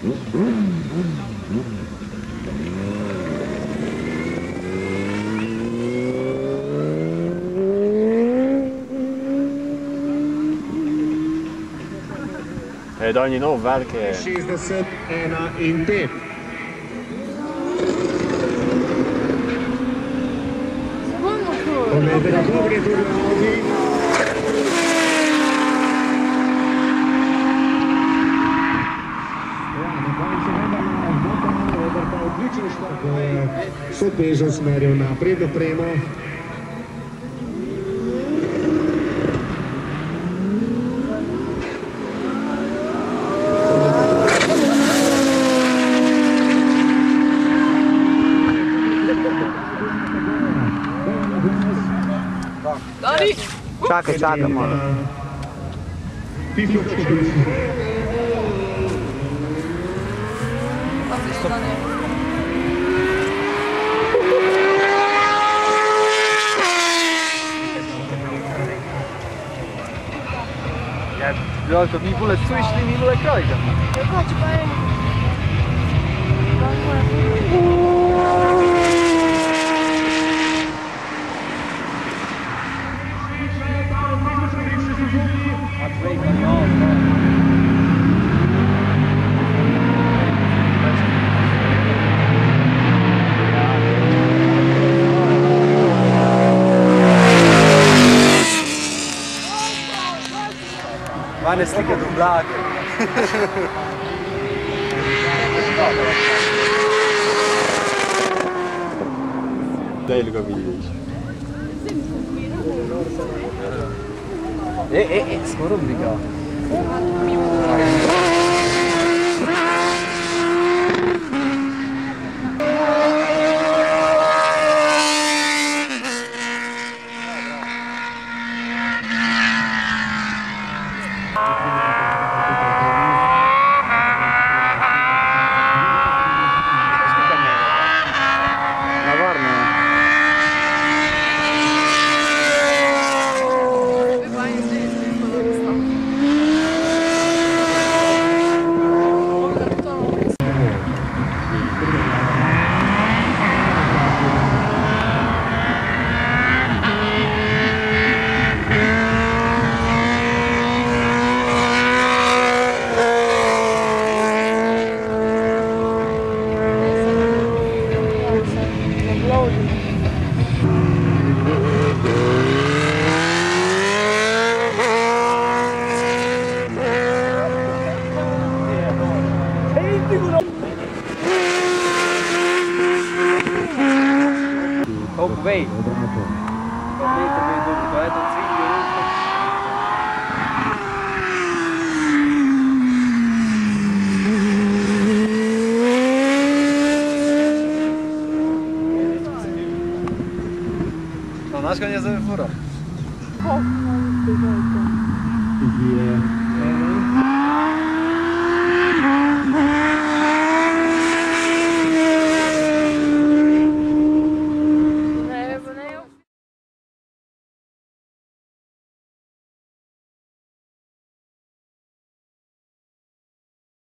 Ed ogni nov velike 61 in 5. Poglejte, kako gre vso težo usmeril na prednjo premo. Čakaj, čakaj malo. Tisoč štiri. de altfel, mi byle słyszli, mi byle krajda. le sliche blog Dai Luca Pigliacci. E, eh, e, eh, e, eh, scorombica. Hope way. Meter mee door de buiten, zie je. No, nasz nie zove fura. Je